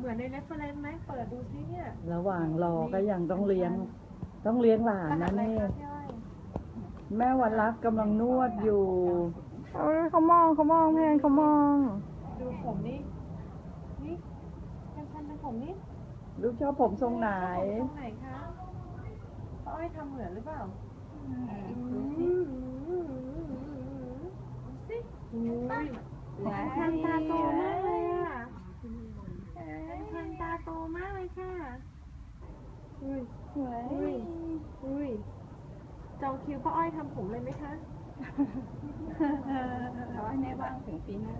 เหมือนใน reference ไหมเปิดดูซิเนี่ยระหว่างรอก็ยังต้องเลี้ยง ต้องเลี้ยงหลานนะนี่รหัสอะไรคะพี่อ้อยแม่วันรักกำลังนวดอยู่เอ้ยเขามองเขามองแพนเขามอง ดูผมนี่นี่กันชันเป็นผมนี่ลูกชอบผมทรงไหนตรงไหนคะป้าอ้อยทำเหมือนหรือเปล่าดูสิดูสิกันชันตาโตมากเลยอะกันชันตาโตมากเลยค่ะ อุ้ยสวยอุ้ยอุ้ยจองคิวป้าอ้อยทำผมเลยไหมคะเขาให้แม่ว่างถึงปีหน้า